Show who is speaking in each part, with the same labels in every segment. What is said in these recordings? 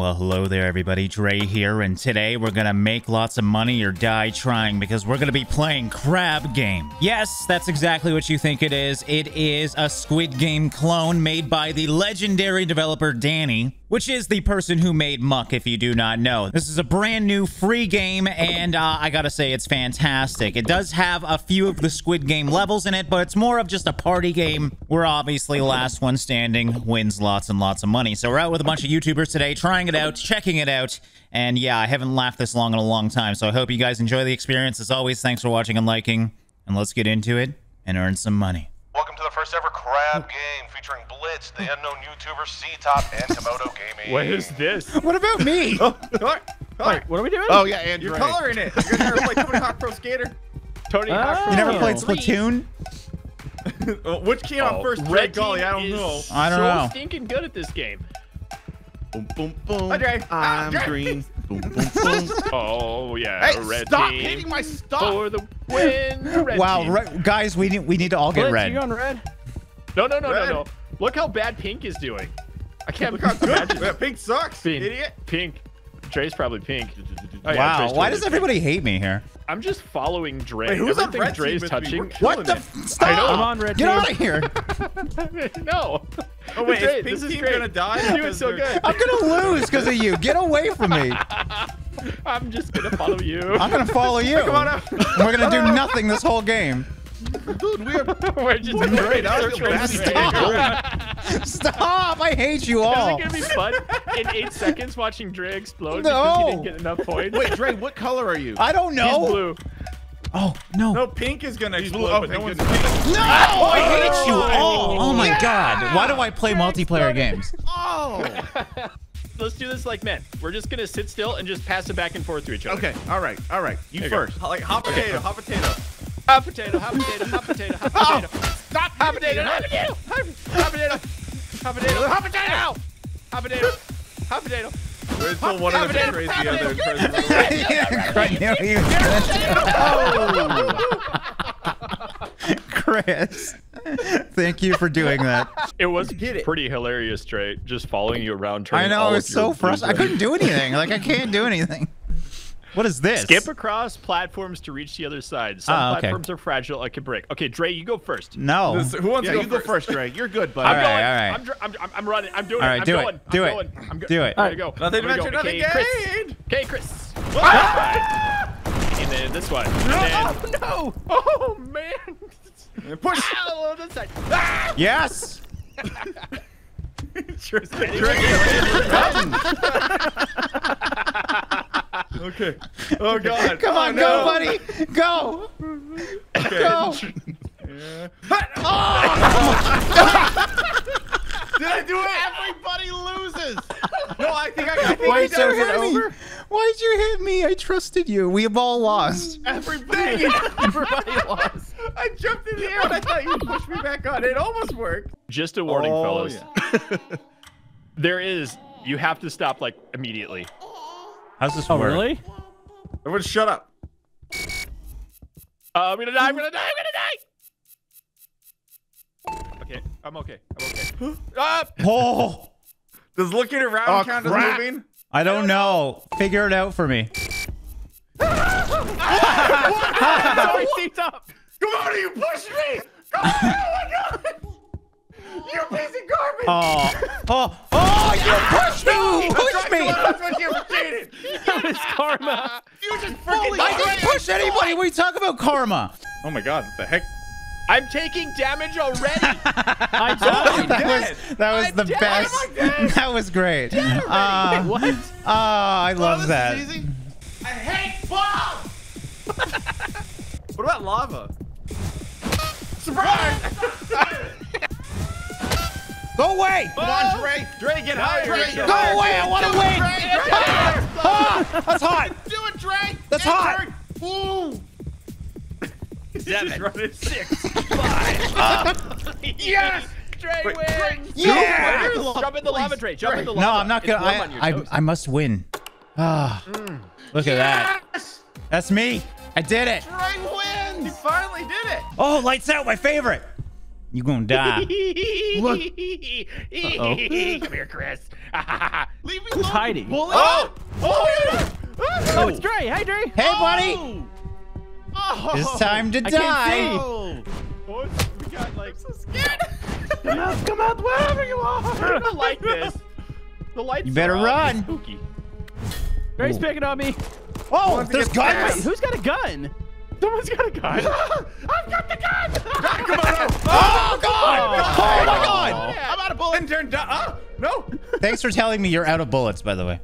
Speaker 1: Well, hello there, everybody. Drae here, and today we're gonna make lots of money or die trying because we're gonna be playing Crab Game. Yes, that's exactly what you think it is. It is a Squid Game clone made by the legendary developer Dani, which is the person who made Muck, if you do not know. This is a brand new free game, and uh, I gotta say, it's fantastic. It does have a few of the Squid Game levels in it, but it's more of just a party game where obviously last one standing wins lots and lots of money. So we're out with a bunch of YouTubers today trying it out, checking it out, and yeah, I haven't laughed this long in a long time, so I hope you guys enjoy the experience. As always, thanks for watching and liking, and let's get into it and earn some money.
Speaker 2: Welcome to the first ever crab game featuring Blitz, the unknown YouTuber, C-Top, and Komodo Gaming.
Speaker 3: What is this?
Speaker 1: What about me?
Speaker 3: Wait, what are we doing?
Speaker 4: Oh yeah, and
Speaker 5: You're coloring it. You're gonna never play Tony Hawk Pro Skater.
Speaker 3: Tony
Speaker 5: Ah.
Speaker 3: Hawk.
Speaker 1: You never played Splatoon?
Speaker 5: Oh, Which came out
Speaker 3: Oh,
Speaker 5: first?
Speaker 3: Red
Speaker 5: Red Golly,
Speaker 3: team
Speaker 5: I don't
Speaker 3: is
Speaker 5: know.
Speaker 1: I don't
Speaker 3: so
Speaker 1: know.
Speaker 3: stinking good at this game.
Speaker 4: Boom, boom, boom.
Speaker 5: Hi, Drae. Ah,
Speaker 4: I'm
Speaker 5: Drae.
Speaker 4: green. Boom, boom, boom.
Speaker 3: Oh yeah,
Speaker 4: hey,
Speaker 3: red
Speaker 4: stop
Speaker 3: team
Speaker 4: hitting my stuff.
Speaker 3: for the win. Red
Speaker 1: Wow,
Speaker 3: team.
Speaker 1: re- guys, we need we need to all get
Speaker 3: Blitz,
Speaker 1: red.
Speaker 3: You on red? No, no, no,
Speaker 5: Red.
Speaker 3: no, no. Look how bad Pink is doing. I can't
Speaker 5: Look how good. Yeah, Pink sucks,
Speaker 3: Pink.
Speaker 5: idiot.
Speaker 3: Pink. Drae's probably pink. Oh, yeah,
Speaker 1: Wow,
Speaker 3: Drae's
Speaker 1: why
Speaker 3: totally
Speaker 1: does everybody hate me here?
Speaker 3: Pink. I'm just following Drae.
Speaker 5: Wait, who's on
Speaker 3: Everything
Speaker 5: red
Speaker 3: Drae's
Speaker 5: with
Speaker 3: touching.
Speaker 1: What the?
Speaker 5: it.
Speaker 1: F- stop!
Speaker 3: I know, I'm on red
Speaker 1: Get
Speaker 3: team.
Speaker 1: out of here!
Speaker 3: no.
Speaker 5: Oh wait,
Speaker 3: Drae,
Speaker 5: is Pink
Speaker 3: this is
Speaker 5: team
Speaker 3: great.
Speaker 5: gonna die?
Speaker 3: You're doing so good.
Speaker 1: I'm gonna lose because of you. Get away from me.
Speaker 3: I'm just gonna follow you.
Speaker 1: I'm gonna follow you.
Speaker 5: Come on up.
Speaker 1: We're gonna do nothing this whole game.
Speaker 4: Dude, we are.
Speaker 3: We're just
Speaker 4: great. I
Speaker 3: search
Speaker 4: feel bad
Speaker 3: for
Speaker 4: for
Speaker 1: Stop! I hate you all.
Speaker 3: Is it gonna be fun in eight seconds watching Drae explode
Speaker 1: No.
Speaker 3: because he didn't get enough points?
Speaker 4: Wait, Drae, what color are you?
Speaker 1: I don't
Speaker 3: He's
Speaker 1: know.
Speaker 3: blue.
Speaker 1: Oh no!
Speaker 5: No, Pink is gonna explode,
Speaker 4: blue. Oh,
Speaker 5: but no
Speaker 4: thank
Speaker 5: one's. Pink.
Speaker 1: No! I hate you
Speaker 3: Oh,
Speaker 1: all. Oh my
Speaker 4: yeah.
Speaker 1: god! Why do I play multiplayer games?
Speaker 4: Oh.
Speaker 3: Let's do this like men. We're just gonna sit still and just pass it back and forth to each other.
Speaker 4: Okay. All right. All right. You
Speaker 3: There you go.
Speaker 4: first.
Speaker 5: Like hot potato, hot potato.
Speaker 3: Hot potato, hot potato, hot potato, hot oh! potato.
Speaker 4: Stop.
Speaker 3: Hot potato, hot potato, hot potato, hot potato, hot potato, hot potato, hot potato.
Speaker 5: Wait until one of them
Speaker 3: potato,
Speaker 5: betrays
Speaker 3: hot
Speaker 5: the other.
Speaker 3: potato.
Speaker 5: and tries to run.
Speaker 1: Chris, thank you for doing that.
Speaker 3: It was
Speaker 5: Get it.
Speaker 3: pretty hilarious, Trey. Just following you around.
Speaker 1: I
Speaker 3: turning
Speaker 1: know
Speaker 3: all
Speaker 1: it's
Speaker 3: of your
Speaker 1: so frustrating. I couldn't do anything. Like I can't do anything. What is this?
Speaker 3: Skip across platforms to reach the other side. Some
Speaker 1: Ah, okay.
Speaker 3: platforms are fragile, like a brick. Okay, Drae, you go first.
Speaker 1: No.
Speaker 5: This- Who wants
Speaker 4: Yeah,
Speaker 5: to go
Speaker 4: you go
Speaker 5: first?
Speaker 4: first, Drae. You're good,
Speaker 3: I'm.
Speaker 1: All right,
Speaker 3: going.
Speaker 1: all right.
Speaker 3: I'm, dr- I'm, I'm, I'm running. I'm doing
Speaker 1: All
Speaker 3: it.
Speaker 1: right,
Speaker 3: I'm
Speaker 1: do it.
Speaker 3: going.
Speaker 1: Do
Speaker 3: I'm
Speaker 1: it.
Speaker 3: going. I'm go-
Speaker 1: Do it.
Speaker 3: I'm gonna go.
Speaker 5: Nothing
Speaker 3: I'm gonna
Speaker 5: ventured,
Speaker 3: go.
Speaker 5: nothing
Speaker 3: okay, Chris.
Speaker 5: gained.
Speaker 3: Okay, Chris. and then this one. And then,
Speaker 5: no!
Speaker 3: oh man.
Speaker 5: Push.
Speaker 3: Ow, this side. Ah!
Speaker 1: Yes.
Speaker 5: Tristan. Okay. Oh god.
Speaker 1: Come oh, on,
Speaker 5: oh,
Speaker 1: go,
Speaker 5: no.
Speaker 1: buddy. Go.
Speaker 5: Okay.
Speaker 1: Go. Oh!
Speaker 5: Did I do it?
Speaker 4: Everybody loses.
Speaker 5: No, I think I, I think
Speaker 1: Why'd
Speaker 5: I
Speaker 1: you
Speaker 5: did
Speaker 1: hit
Speaker 5: it
Speaker 1: me?
Speaker 5: over.
Speaker 1: Why'd you hit me? I trusted you. We've all lost.
Speaker 5: Everybody, everybody lost. I jumped in the air and I thought you'd push me back on. It almost worked.
Speaker 3: Just a warning,
Speaker 5: Oh,
Speaker 3: fellas. There is. You have to stop like immediately.
Speaker 1: How's this
Speaker 6: Oh,
Speaker 1: work?
Speaker 6: really?
Speaker 5: Everyone shut up.
Speaker 3: Uh, I'm gonna die. I'm gonna die. I'm gonna die. Okay, I'm okay. I'm okay. Ah!
Speaker 1: Oh,
Speaker 5: Does looking around
Speaker 4: Oh,
Speaker 5: count
Speaker 4: crap.
Speaker 5: as moving?
Speaker 1: I don't know. Figure it out for me.
Speaker 3: Sorry, seats up.
Speaker 5: Come on, you pushed me! Come on, oh my god! You piece of garbage!
Speaker 1: Oh, oh, oh! You pushed me! You pushed me!
Speaker 5: That's what you cheated!
Speaker 3: That was karma.
Speaker 5: You just freaking
Speaker 1: I didn't push anybody. What are you talking about, karma?
Speaker 5: Oh my god, what the heck?
Speaker 3: I'm taking damage already.
Speaker 6: I
Speaker 5: I'm
Speaker 1: That
Speaker 5: dead!
Speaker 1: was that was
Speaker 3: I'm
Speaker 1: the
Speaker 3: dead.
Speaker 1: best. That was great. Uh,
Speaker 3: what?
Speaker 1: oh, I love
Speaker 4: this
Speaker 1: that.
Speaker 4: is easy.
Speaker 5: I hate bombs! what about lava? Surprise!
Speaker 1: Go away!
Speaker 4: Come on, Drae.
Speaker 5: Drae, get higher!
Speaker 4: Drae,
Speaker 5: Drae,
Speaker 4: go
Speaker 1: Go away! I want to win. Drae, that's hot.
Speaker 4: Do it, Drae.
Speaker 1: That's
Speaker 4: Get
Speaker 1: hot.
Speaker 4: hurt. Ooh.
Speaker 5: Seven, running six.
Speaker 3: yes. Drae
Speaker 5: Wait,
Speaker 3: wins.
Speaker 1: Yeah.
Speaker 3: Jump in the lava, Drae. Jump in the lava.
Speaker 1: No, I'm not gonna. I, I. I must win. Ah, look at that. That's me. I did it.
Speaker 4: Drae wins.
Speaker 5: He finally did it!
Speaker 1: Oh, lights out. My favorite. You gonna die.
Speaker 6: Look.
Speaker 5: oh Come here, Chris.
Speaker 4: Leave me
Speaker 6: Who's
Speaker 4: alone,
Speaker 6: hiding?
Speaker 4: Bullet.
Speaker 5: oh! Oh!
Speaker 6: Oh, oh it's Drae. Hey, Drae.
Speaker 1: Hey, buddy.
Speaker 4: Oh. Oh.
Speaker 1: It's time to
Speaker 6: I can't
Speaker 1: die.
Speaker 6: see.
Speaker 4: Oh.
Speaker 5: Boys, we got like so scared.
Speaker 6: Come out, come out wherever you
Speaker 5: I
Speaker 6: are.
Speaker 5: don't like this. The lights.
Speaker 1: You better
Speaker 5: are
Speaker 1: run.
Speaker 5: Spooky.
Speaker 6: Drae's
Speaker 1: Ooh.
Speaker 6: picking on me.
Speaker 1: Oh, there's
Speaker 6: Wait,
Speaker 1: guns.
Speaker 6: who's got a gun?
Speaker 5: Someone's got a gun.
Speaker 6: I've got the gun.
Speaker 1: Oh God! Oh my God!
Speaker 5: I'm out of bullets. Intern, di- ah, no.
Speaker 1: Thanks for telling me you're out of bullets, by the way.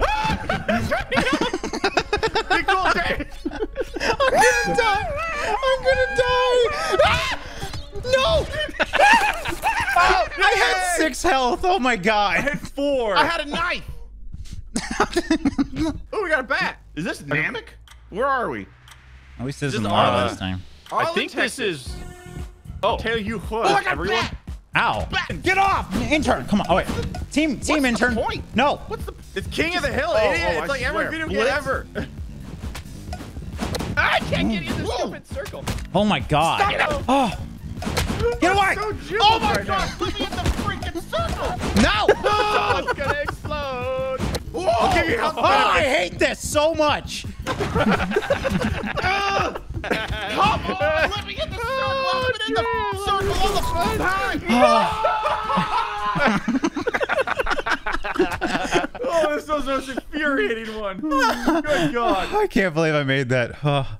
Speaker 5: Be cool, Drae.
Speaker 1: I'm gonna die! I'm gonna die! Ah! No! I had six health. Oh my god!
Speaker 5: I had Four.
Speaker 4: I had a knife.
Speaker 5: oh, we got a bat.
Speaker 4: Is this Namek? Where are we?
Speaker 1: At least this
Speaker 5: Just
Speaker 1: isn't lava
Speaker 5: lava.
Speaker 1: this time.
Speaker 5: I think
Speaker 4: in
Speaker 5: this is. Oh, tell you what,
Speaker 4: Oh, I got
Speaker 5: everyone.
Speaker 4: bat.
Speaker 1: Ow! Get off! Intern, come on. Oh wait. Team, team
Speaker 4: the
Speaker 1: intern.
Speaker 4: point?
Speaker 1: No.
Speaker 4: What's the?
Speaker 5: It's King of the Hill,
Speaker 4: Oh,
Speaker 5: idiot.
Speaker 4: oh,
Speaker 5: it's
Speaker 4: I
Speaker 5: like every
Speaker 4: swear.
Speaker 5: video game
Speaker 4: Blitz.
Speaker 5: ever. I can't get in this
Speaker 4: Whoa.
Speaker 5: stupid circle.
Speaker 1: Oh my god.
Speaker 5: Stop.
Speaker 1: Oh. Get away!
Speaker 5: So
Speaker 4: Oh my
Speaker 5: right now.
Speaker 4: God! Put me in the freaking circle.
Speaker 1: No!
Speaker 5: Oh, it's gonna explode.
Speaker 4: Whoa!
Speaker 5: I'll give you health
Speaker 1: Oh, I hate this so much.
Speaker 4: Come on! Let me in oh, the circle. I've in the circle all the time.
Speaker 5: Oh, this was the most infuriating one. Good God.
Speaker 1: I can't believe I made that. Oh.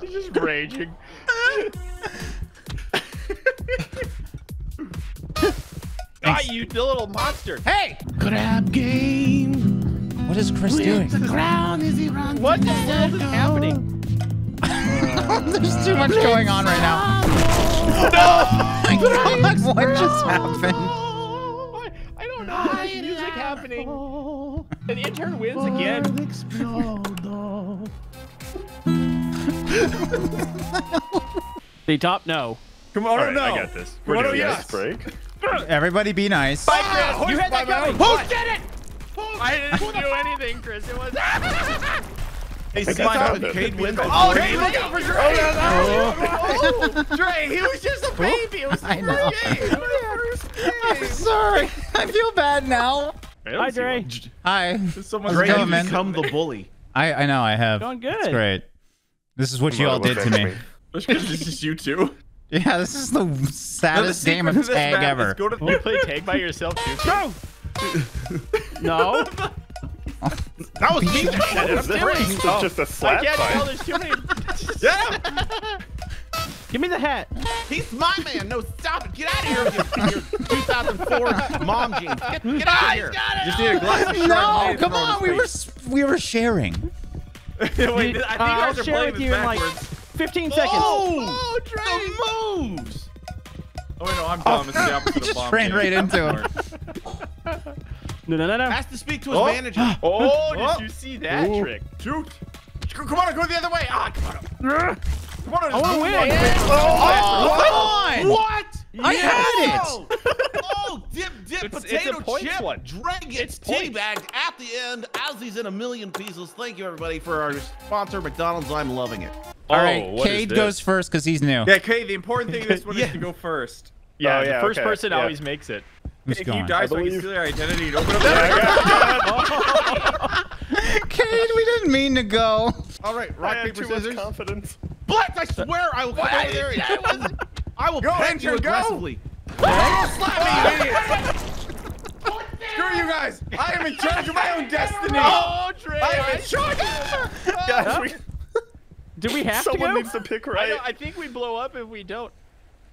Speaker 5: He's just raging. Ah, you the little monster.
Speaker 1: Hey!
Speaker 4: Crab game.
Speaker 1: What is Chris doing?
Speaker 4: ground as he runs.
Speaker 5: What the world is happening?
Speaker 1: There's too much going on right now. no! what just happened?
Speaker 5: Why? I don't know. There's music happening. And the intern wins again.
Speaker 6: The top, no.
Speaker 5: Come on,
Speaker 3: All right,
Speaker 5: no.
Speaker 3: I got this. We're
Speaker 5: on,
Speaker 3: doing
Speaker 5: yes.
Speaker 3: this break.
Speaker 1: Everybody be nice.
Speaker 5: Bye, Chris.
Speaker 6: You had that coming.
Speaker 5: Who did it? I didn't do anything, Chris. It was.
Speaker 4: Hey,
Speaker 3: got
Speaker 4: Spy,
Speaker 3: something.
Speaker 4: Cade wins.
Speaker 5: Oh, Drae, look out for Drae! Oh, Drae, he was just a baby. It was the
Speaker 1: I know.
Speaker 5: first game. It was the first game.
Speaker 1: Sorry. I feel bad now.
Speaker 6: Hi,
Speaker 3: Drae.
Speaker 1: Hi.
Speaker 5: Someone's
Speaker 1: How's it
Speaker 4: Drae,
Speaker 1: going,
Speaker 4: you
Speaker 1: man?
Speaker 4: become the bully.
Speaker 1: I, I know I have.
Speaker 6: Doing
Speaker 1: It's
Speaker 6: good.
Speaker 1: great. This is what
Speaker 3: Come
Speaker 1: you all did to
Speaker 3: affects
Speaker 1: me.
Speaker 5: It's because it's just you two.
Speaker 1: Yeah, this is the saddest game of
Speaker 5: secret to this
Speaker 1: tag
Speaker 5: map
Speaker 1: ever.
Speaker 5: Go to you play tag by yourself too.
Speaker 6: Go! no.
Speaker 4: That was me.
Speaker 3: What is this?
Speaker 5: doing?
Speaker 3: This is
Speaker 5: Oh.
Speaker 3: just a
Speaker 5: I
Speaker 3: slap
Speaker 5: can't tell.
Speaker 3: fight.
Speaker 5: There's too many. yeah.
Speaker 6: Give me the hat.
Speaker 4: He's my man. No, stop it. Get out of here with your, your 2004 mom jeans. Get, get out of here.
Speaker 5: Just need a glass of
Speaker 1: No, come on. We were we were sharing.
Speaker 5: Wait, I think you
Speaker 6: Uh, I'll
Speaker 5: guys are
Speaker 6: share
Speaker 5: playing
Speaker 6: with
Speaker 5: this
Speaker 6: you in like
Speaker 5: backwards.
Speaker 6: 15 seconds.
Speaker 4: Oh, the moves.
Speaker 5: Oh wait, no, I'm dumb. It's the opposite of
Speaker 1: Just
Speaker 5: bomb.
Speaker 1: ran
Speaker 5: game.
Speaker 1: right into him.
Speaker 6: No, no, no, no.
Speaker 4: Has to speak to his
Speaker 5: Oh.
Speaker 4: manager.
Speaker 5: Oh,
Speaker 4: Oh.
Speaker 5: did you see that
Speaker 6: Ooh.
Speaker 5: trick? Shoot! Come on, go the other way. Ah, come on. Come on,
Speaker 6: I wanna win.
Speaker 1: Oh, come on.
Speaker 4: What?
Speaker 1: I had
Speaker 4: Oh, oh dip, dip,
Speaker 5: It's- it's
Speaker 4: potato
Speaker 5: a points
Speaker 4: chip.
Speaker 5: one.
Speaker 4: Drag gets
Speaker 5: It's points.
Speaker 4: teabagged at the end as he's in a million pieces. Thank you, everybody, for our sponsor, McDonald's. I'm loving it.
Speaker 1: All
Speaker 3: Oh,
Speaker 1: right,
Speaker 3: what is
Speaker 1: Cade goes first because he's new.
Speaker 5: Yeah, okay, the important thing in this one
Speaker 4: Yeah.
Speaker 5: is to go first. Yeah,
Speaker 3: Oh,
Speaker 5: the
Speaker 3: yeah,
Speaker 5: first
Speaker 3: okay,
Speaker 5: person
Speaker 3: yeah.
Speaker 5: always makes it.
Speaker 1: Who's
Speaker 5: if
Speaker 1: going?
Speaker 5: you die,
Speaker 3: I
Speaker 5: so I can
Speaker 3: believe-
Speaker 5: steal your identity and open up
Speaker 3: Yeah,
Speaker 5: the
Speaker 3: I. Oh.
Speaker 1: Cade, we didn't mean to go.
Speaker 4: All right, rock,
Speaker 3: had
Speaker 4: paper, scissors.
Speaker 3: confidence.
Speaker 4: Blitz, I swear I will come over there and I will
Speaker 5: Go,
Speaker 4: peg you
Speaker 5: intern, go.
Speaker 4: aggressively.
Speaker 5: Oh, slap me, you idiot! Screw you guys! I am in charge of my own destiny!
Speaker 4: Oh, Trey,
Speaker 5: I am in charge!
Speaker 3: Guys, we,
Speaker 6: Do we have
Speaker 3: someone
Speaker 6: to go?
Speaker 3: needs to pick
Speaker 5: I,
Speaker 3: right.
Speaker 5: know, I think we blow up if we don't.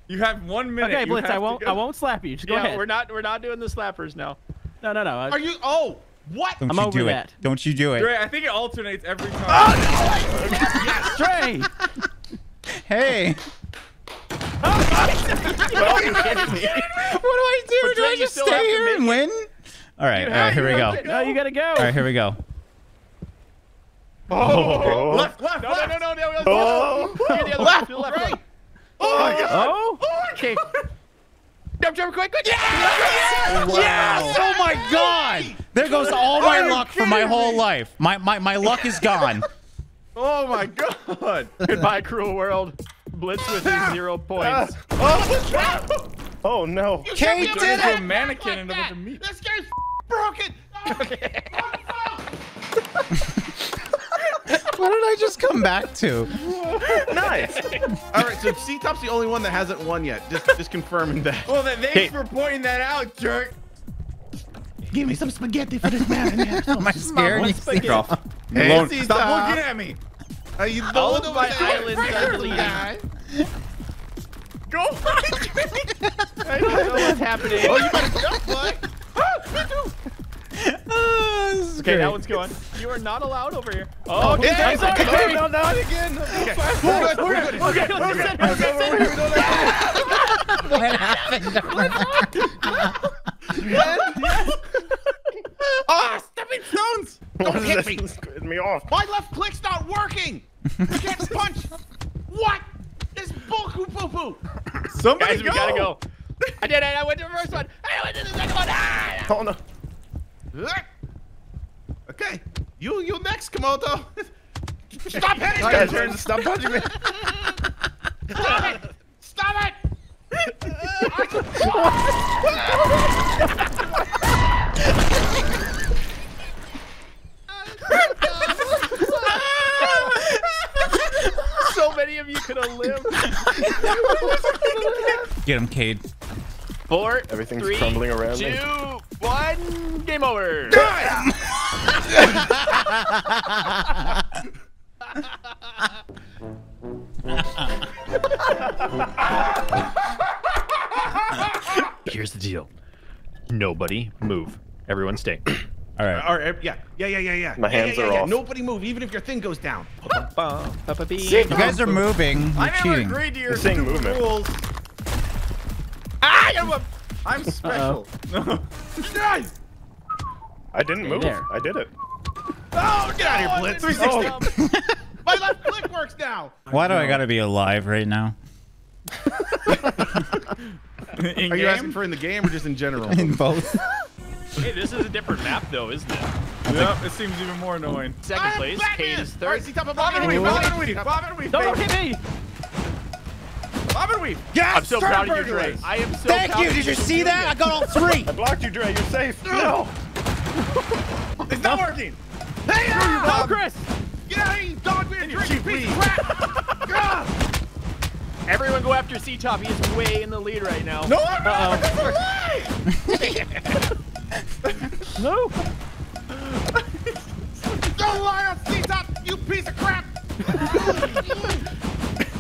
Speaker 5: You have one minute.
Speaker 6: Okay, Blitz, I won't. I won't slap you. Just go
Speaker 5: yeah,
Speaker 6: ahead.
Speaker 5: we're not. We're not doing the slappers now.
Speaker 6: No, no, no.
Speaker 4: Uh, Are you? Oh, what?
Speaker 1: Don't
Speaker 6: I'm
Speaker 1: you
Speaker 6: over
Speaker 1: do
Speaker 6: that.
Speaker 1: it. Don't you do it.
Speaker 5: Drae, I think it alternates every time.
Speaker 6: Oh, Trey.
Speaker 1: Hey.
Speaker 3: Well, you're kidding me.
Speaker 1: What do I do?
Speaker 5: But
Speaker 1: do
Speaker 5: Drae,
Speaker 1: I just stay here and win? All right, all right, here we go.
Speaker 6: No, you gotta go.
Speaker 1: All right, here we go.
Speaker 3: Oh.
Speaker 5: Left, left, no, no, no, no, no, no.
Speaker 3: Oh.
Speaker 5: Give me the other one. To the left, right.
Speaker 3: Oh my god.
Speaker 6: Oh.
Speaker 5: oh okay. Jump, jump, quick, quick.
Speaker 1: Yes! Yes! Oh my God! There goes all my luck for my whole life. My my my luck is gone.
Speaker 5: Oh my god.
Speaker 3: Goodbye, cruel world. Blitz with ah. zero points. Ah.
Speaker 5: Oh,
Speaker 3: Oh no.
Speaker 4: You
Speaker 1: Kate
Speaker 4: shouldn't
Speaker 1: did it!
Speaker 5: a mannequin
Speaker 4: like
Speaker 5: into a
Speaker 4: that.
Speaker 5: bunch of meat.
Speaker 4: This game's broken.
Speaker 1: What did I just come back to?
Speaker 3: Nice.
Speaker 6: All right, so C Top's the only one that hasn't won yet. Just just confirming that.
Speaker 5: Well, then thanks
Speaker 3: Hey.
Speaker 5: for pointing that out, jerk.
Speaker 6: Give me some spaghetti for this man.
Speaker 1: Am I scared? You see?
Speaker 6: Hey,
Speaker 5: Stop looking at me.
Speaker 6: How you
Speaker 3: All
Speaker 6: doing
Speaker 3: of my
Speaker 6: over there?
Speaker 3: islands are bleeding.
Speaker 6: guy?
Speaker 5: Go find me.
Speaker 3: I don't know what's happening.
Speaker 6: Oh, you better jump, boy.
Speaker 1: Oh,
Speaker 3: Okay,
Speaker 1: great.
Speaker 3: that one's going. You are not allowed over here. Oh, okay.
Speaker 6: yeah,
Speaker 3: I'm sorry.
Speaker 6: okay.
Speaker 3: Okay, no, not again.
Speaker 6: Okay, we're good. We're good.
Speaker 3: Okay, listen, listen.
Speaker 1: What happened?
Speaker 6: Ah, stepping stones. Don't hit me.
Speaker 3: Get me off.
Speaker 4: My left click's not working. I can't
Speaker 5: Somebody
Speaker 3: Guys, we gotta go. I did it. I went to the first one. I went to the second one. Ah! Oh no.
Speaker 6: Okay, you you next, Komodo.
Speaker 4: Stop hitting me.
Speaker 3: turn- stop punching me.
Speaker 4: Stop it. Stop it.
Speaker 3: So many of you could have lived.
Speaker 1: Get him, Cade.
Speaker 3: Four,
Speaker 7: Everything's
Speaker 3: three,
Speaker 7: crumbling around me.
Speaker 3: two, one. Game over. Here's the deal. Nobody move. Everyone stay.
Speaker 1: All right.
Speaker 6: All right, yeah, yeah, yeah, yeah, yeah.
Speaker 7: My hands
Speaker 6: yeah,
Speaker 7: are
Speaker 6: yeah, yeah.
Speaker 7: off.
Speaker 6: Nobody move, even if your thing goes down.
Speaker 1: You guys are moving. You're
Speaker 5: I never
Speaker 1: cheating.
Speaker 5: agreed to your
Speaker 7: saying movement.
Speaker 5: rules.
Speaker 3: You're a-
Speaker 5: I'm special.
Speaker 6: Guys!
Speaker 7: I didn't move.
Speaker 3: there.
Speaker 7: I did it.
Speaker 6: Oh, oh get out of here, Blitz. 360.
Speaker 4: My left click works now.
Speaker 1: Why do I gotta be alive right now?
Speaker 5: In
Speaker 6: Are you asking for in the game or just in general?
Speaker 1: In both.
Speaker 3: Hey, this is a different map, though, isn't it?
Speaker 5: Yep, it seems even more annoying.
Speaker 3: Second place.
Speaker 4: Batman.
Speaker 3: Kate is
Speaker 6: All right,
Speaker 3: third.
Speaker 6: C-Top of
Speaker 5: Bob and
Speaker 6: Bobby.
Speaker 5: weave, bob and weave, bob and weave.
Speaker 3: Don't hit me!
Speaker 5: Bob and weave.
Speaker 1: Yes!
Speaker 3: I'm so proud of you,
Speaker 5: Drae.
Speaker 3: I am so
Speaker 1: Thank you. Did you see
Speaker 3: doing
Speaker 1: that? I got all three.
Speaker 7: I blocked you, Drae. You're safe. No.
Speaker 5: It's not working.
Speaker 6: Hey,
Speaker 3: No,
Speaker 6: ah!
Speaker 3: Chris!
Speaker 6: Get out of here, you dog beer drinking
Speaker 5: cheap
Speaker 6: piece of crap.
Speaker 3: Everyone go after C-Top. He is way in the lead right now.
Speaker 5: No, I'm not.
Speaker 3: Uh-oh. No.
Speaker 4: Don't lie on C-Top, you piece of crap.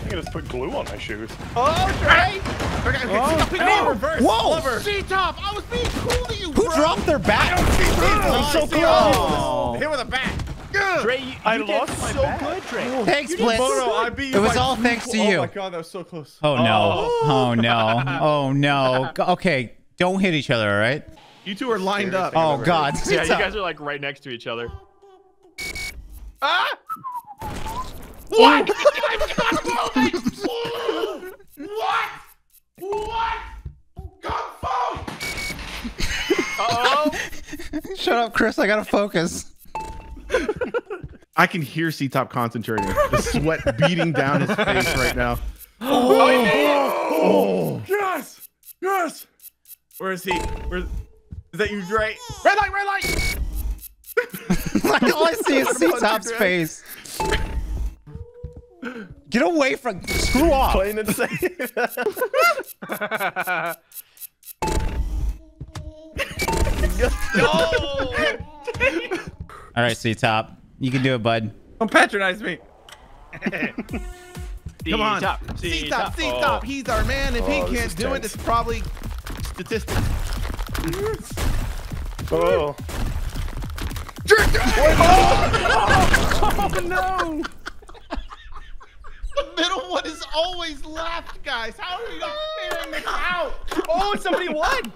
Speaker 7: I can just put glue on my shoes.
Speaker 6: Oh, Drae. Okay, okay, C-Top, pick me
Speaker 5: No,
Speaker 6: up.
Speaker 5: reverse.
Speaker 1: Whoa!
Speaker 5: Lover.
Speaker 4: C-Top, I was being cool to you,
Speaker 1: Who
Speaker 4: bro.
Speaker 1: dropped their bat?
Speaker 5: I'm
Speaker 7: so close.
Speaker 5: Oh. Hit with a bat.
Speaker 3: Drae, you,
Speaker 7: I
Speaker 3: you
Speaker 7: lost
Speaker 3: did
Speaker 7: my
Speaker 3: so
Speaker 7: bat.
Speaker 3: good, Drae.
Speaker 1: Thanks, Blitz.
Speaker 5: Bono, I beat you
Speaker 1: It was all thanks to you.
Speaker 5: Oh my god, that was so close.
Speaker 1: Oh no. Oh no. Oh no. Okay, don't hit each other, all right?
Speaker 6: You two are lined up.
Speaker 1: Oh god.
Speaker 3: Yeah, you guys are like right next to each other.
Speaker 6: Ah!
Speaker 4: What? I'm not moving. what? What? Kung Fu.
Speaker 3: Uh-oh.
Speaker 1: Shut up, Chris. I gotta focus.
Speaker 6: I can hear C-Top concentrating. The sweat beating down his face right now.
Speaker 5: Oh, yes, yes. Where is he? Where is that? You, Drae?
Speaker 6: Red light, red light.
Speaker 1: Like, all I see is
Speaker 6: What about
Speaker 1: C-Top's face. Get away from. Screw off.
Speaker 7: Plain and safe.
Speaker 1: All right, C-Top. You can do it, bud.
Speaker 5: Don't patronize me.
Speaker 6: Come on.
Speaker 3: C-Top.
Speaker 6: C-Top, C-Top. He's our man. If
Speaker 7: Oh,
Speaker 6: he can't
Speaker 7: is
Speaker 6: do it, it's probably statistics.
Speaker 7: oh.
Speaker 4: The middle one is always left, guys. How are you figuring this out?
Speaker 3: Oh, somebody won!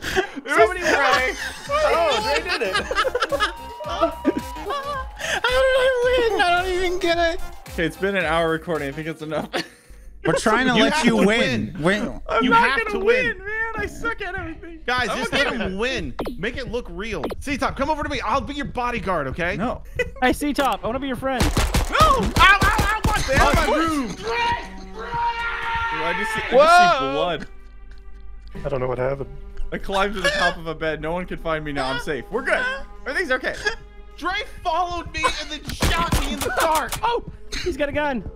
Speaker 3: Somebody won!
Speaker 7: Oh, Drae did it.
Speaker 1: How did I win? I don't even get it.
Speaker 5: Okay, it's been an hour recording. I think it's enough.
Speaker 1: We're trying to
Speaker 6: You
Speaker 1: let you
Speaker 6: to
Speaker 1: win. Win.
Speaker 5: I'm
Speaker 6: You
Speaker 5: not
Speaker 6: have
Speaker 5: gonna
Speaker 6: to
Speaker 5: win,
Speaker 6: win.
Speaker 5: man. I suck at everything.
Speaker 6: Guys,
Speaker 5: I'm
Speaker 6: just let him win. Make it look real. C-Top, come over to me. I'll be your bodyguard, okay?
Speaker 5: No.
Speaker 3: Hey, C-Top, I want to be your friend.
Speaker 5: No! Ow, ow! Stay out my groove. Ooh, I just see, I just see blood.
Speaker 7: I don't know what happened.
Speaker 5: I climbed to the top of a bed. No one can find me now. I'm safe. We're good. Everything's okay.
Speaker 4: Drae followed me and then shot me in the dark.
Speaker 6: Oh, he's got a gun.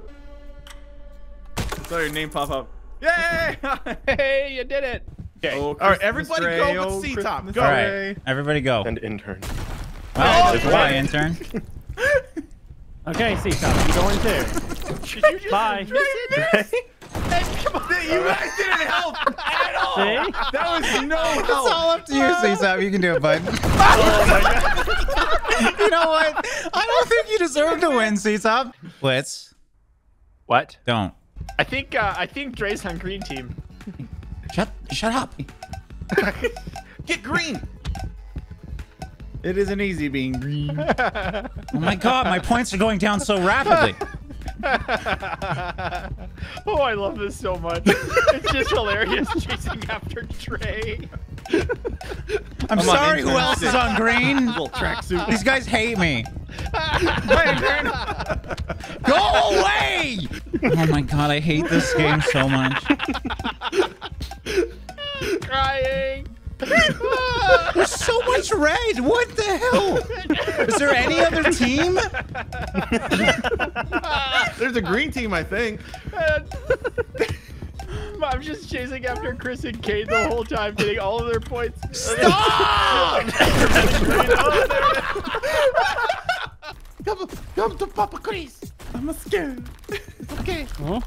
Speaker 5: I saw your name pop up. Yay!
Speaker 3: Hey, you did it.
Speaker 4: Okay.
Speaker 5: Oh, oh
Speaker 4: All right, everybody
Speaker 5: Ray,
Speaker 4: go
Speaker 5: oh,
Speaker 4: with C-Top. Go.
Speaker 1: All
Speaker 5: Ray.
Speaker 1: right, everybody go.
Speaker 7: And intern.
Speaker 1: Bye,
Speaker 7: there's
Speaker 1: Bye,
Speaker 7: one.
Speaker 1: intern.
Speaker 6: Okay, C-Top, you going too. Bye.
Speaker 5: You guys didn't help at all.
Speaker 6: See?
Speaker 5: That was no
Speaker 1: It's all up to you, C-Sap. You can do it, bud. oh you know what? I don't think you deserve to win, C-Top. Blitz,
Speaker 3: What?
Speaker 1: don't.
Speaker 3: I think uh, I think Drae's on green team.
Speaker 1: Shut, shut up.
Speaker 4: Get green.
Speaker 5: It isn't easy being green.
Speaker 1: Oh my god, my points are going down so rapidly.
Speaker 3: oh, I love this so much. it's just hilarious chasing after Trey.
Speaker 1: I'm
Speaker 5: on,
Speaker 1: sorry, who else is on green?
Speaker 5: Little tracksuit.
Speaker 1: These guys hate me. Go away! Oh my god, I hate this game so much.
Speaker 3: Crying.
Speaker 1: There's so much red. What the hell? Is there any other team?
Speaker 4: There's a green team, I think.
Speaker 3: I'm just chasing after Chris and Kate the whole time, getting all of their points.
Speaker 1: Stop!
Speaker 4: Come, come to Papa Chris.
Speaker 5: I'm scared.
Speaker 4: Okay.
Speaker 3: oh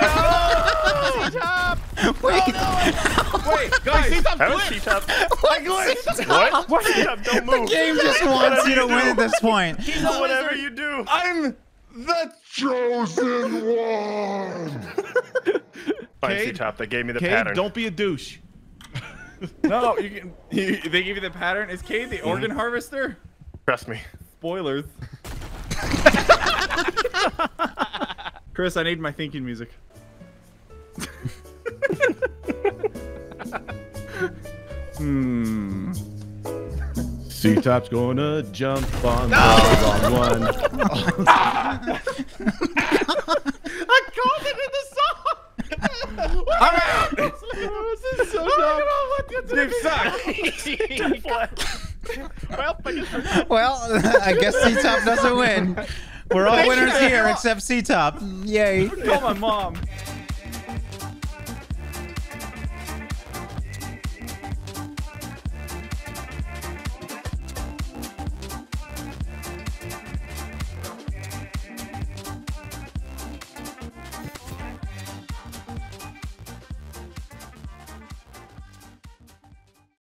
Speaker 3: no! Top!
Speaker 1: Wait,
Speaker 5: Wait, guys.
Speaker 4: C-Top
Speaker 7: How is
Speaker 4: glitched.
Speaker 7: C-Top?
Speaker 5: I glitched.
Speaker 7: What? What? C-Top, don't move!
Speaker 1: the game just wants you to win at this point.
Speaker 7: Whatever you do.
Speaker 5: I'm the chosen one.
Speaker 7: Fine,
Speaker 4: Cade?
Speaker 7: C-Top. They gave me the
Speaker 4: Okay,
Speaker 7: pattern.
Speaker 4: don't be a douche.
Speaker 5: No, you can. You, they give you the pattern. Is Cade the mm-hmm. organ harvester?
Speaker 7: Trust me.
Speaker 5: Spoilers. Chris, I need my thinking music. hmm.
Speaker 4: C-Top's gonna jump on the wrong one.
Speaker 3: I called it in the song!
Speaker 5: I'm out.
Speaker 3: this is so dumb.
Speaker 5: Dave sucks.
Speaker 3: well, I guess we're
Speaker 1: Well, I guess C-Top doesn't win. We're all winners here except C-Top. Yay.
Speaker 5: Call my mom.